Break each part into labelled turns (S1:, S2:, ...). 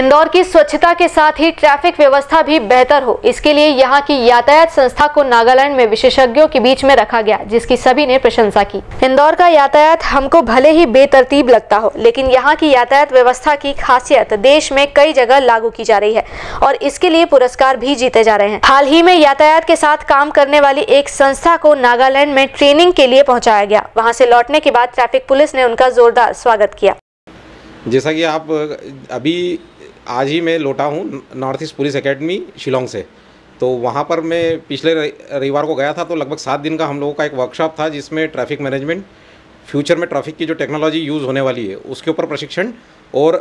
S1: इंदौर की स्वच्छता के साथ ही ट्रैफ़िक व्यवस्था भी बेहतर हो। इसके लिए यहाँ की यातायात संस्था को नागालैंड में विशेषज्ञों के बीच में रखा गया, जिसकी सभी ने प्रशंसा की। इंदौर का यातायात हमको भले ही बेतरतीब लगता हो, लेकिन यहाँ की यातायात व्यवस्था की खासियत देश में कई जगह लागू की जा रही है और इसके लिए पुरस्कार भी जीते जा रहे हैं। हाल ही में यातायात के साथ काम करने वाली एक संस्था को नागालैंड में ट्रेनिंग के लिए पहुँचाया गया। वहाँ से लौटने के बाद ट्रैफ़िक पुलिस ने उनका जोरदार स्वागत किया।
S2: जैसा कि आप अभी आज ही मैं लौटा हूँ north east police academy Shillong से। तो वहाँ पर मैं पिछले रविवार को गया था तो लगभग सात दिन का हम लोगों का एक वर्कशॉप था जिसमें ट्रैफ़िक मैनेजमेंट फ्यूचर में ट्रैफ़िक की जो टेक्नोलॉजी यूज़ होने वाली है, उसके ऊपर प्रशिक्षण और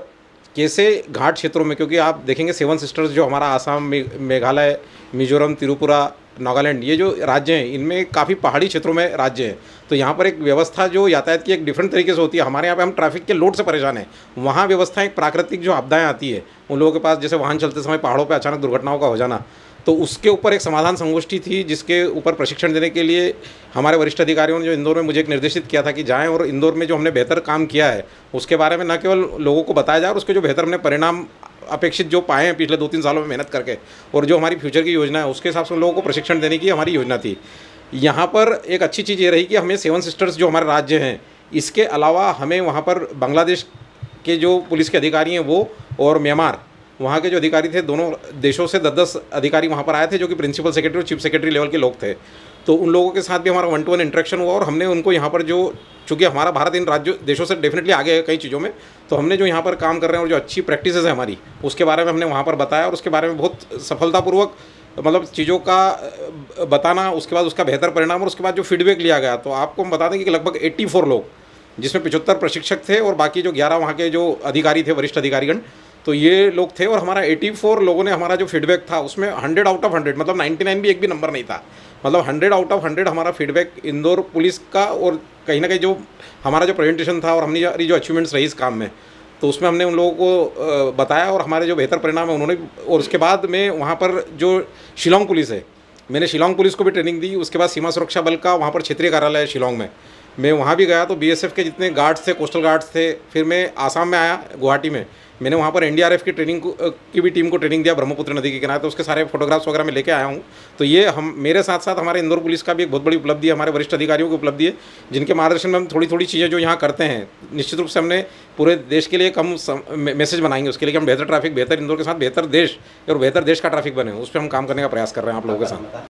S2: कैसे घाट क्षेत्रों में, क्योंकि आप देखेंगे सेवन सिस्टर्स जो हमारा आसाम मेघालय, मिजोरम, त्रिपुरा नागालैंड, ये जो राज्य हैं, इनमें काफ़ी पहाड़ी क्षेत्रों में राज्य हैं। तो यहाँ पर एक व्यवस्था जो यातायात की एक डिफरेंट तरीके से होती है। हमारे यहाँ पे हम ट्रैफ़िक के लोड से परेशान हैं। वहाँ व्यवस्था, एक प्राकृतिक जो आपदाएँ आती है, उन लोगों के पास जैसे वाहन चलते समय पहाड़ों पर अचानक दुर्घटनाओं का हो जाना तो उसके ऊपर एक समाधान संगोष्ठी थी, जिसके ऊपर प्रशिक्षण देने के लिए हमारे वरिष्ठ अधिकारियों ने जो इंदौर में मुझे एक निर्देशित किया था कि जाएँ और इंदौर में जो हमने बेहतर काम किया है, उसके बारे में न केवल लोगों को बताया जाए और उसके जो बेहतर हमने परिणाम अपेक्षित जो पाए हैं पिछले दो तीन सालों में मेहनत करके, और जो हमारी फ्यूचर की योजना है, उसके हिसाब से लोगों को प्रशिक्षण देने की हमारी योजना थी। यहाँ पर एक अच्छी चीज़ ये रही कि हमें सेवन सिस्टर्स जो हमारे राज्य हैं, इसके अलावा हमें वहाँ पर बांग्लादेश के जो पुलिस के अधिकारी हैं वो और म्यांमार, वहाँ के जो अधिकारी थे, दोनों देशों से दस दस अधिकारी वहाँ पर आए थे, जो कि प्रिंसिपल सेक्रेटरी और चीफ सेक्रेटरी लेवल के लोग थे। तो उन लोगों के साथ भी हमारा वन टू वन इंट्रैक्शन हुआ और हमने उनको यहाँ पर जो, चूँकि हमारा भारत इन राज्यों, देशों से डेफिनेटली आगे है कई चीज़ों में तो हमने जो यहाँ पर काम कर रहे हैं और जो अच्छी प्रैक्टिस है हमारी, उसके बारे में हमने वहाँ पर बताया और उसके बारे में बहुत सफलतापूर्वक मतलब चीज़ों का बताना, उसके बाद उसका बेहतर परिणाम और उसके बाद जो फीडबैक लिया गया तो आपको हम बता दें कि लगभग एट्टी लोग, जिसमें पिछहत्तर प्रशिक्षक थे और बाकी जो ग्यारह वहाँ के जो अधिकारी थे, वरिष्ठ अधिकारीगण तो ये लोग थे और हमारा 84 लोगों ने हमारा जो फीडबैक था, उसमें 100 आउट ऑफ़ 100 मतलब 99 भी एक भी नंबर नहीं था। मतलब 100 आउट ऑफ़ 100 हमारा फीडबैक इंदौर पुलिस का और कहीं ना कहीं जो हमारा जो प्रेजेंटेशन था और हमने जो अचीवमेंट्स रही इस काम में। तो उसमें हमने उन लोगों को बताया और हमारे जो बेहतर परिणाम है उन्होंने, और उसके बाद में वहाँ पर जो शिलोंग पुलिस है, मैंने शिलोंग पुलिस को भी ट्रेनिंग दी, उसके बाद सीमा सुरक्षा बल का वहाँ पर क्षेत्रीय कार्यालय है शिलोंग में। मैं वहाँ भी गया तो बीएसएफ के जितने गार्ड्स थे कोस्टल गार्ड्स थे, फिर मैं आसाम में आया, गुवाहाटी में। मैंने वहाँ पर एनडीआरएफ की ट्रेनिंग की भी टीम को ट्रेनिंग दिया, ब्रह्मपुत्र नदी के किनारे तो उसके सारे फोटोग्राफ्स वगैरह मैं लेके आया हूँ। तो ये हम, मेरे साथ साथ हमारे इंदौर पुलिस का भी एक बहुत बड़ी उपलब्धि है, हमारे वरिष्ठ अधिकारियों की उपलब्धि है, जिनके मार्गदर्शन में हम थोड़ी थोड़ी चीज़ें जो यहाँ करते हैं, निश्चित रूप से हमने पूरे देश के लिए कम मैसेज बनाएँगे उसके लिए हम बेहतर ट्रैफ़िक बेहतर इंदौर के साथ, बेहतर देश, और बेहतर देश का ट्रैफ़िक बने, उस पर हम काम करने का प्रयास कर रहे हैं आप लोगों के साथ।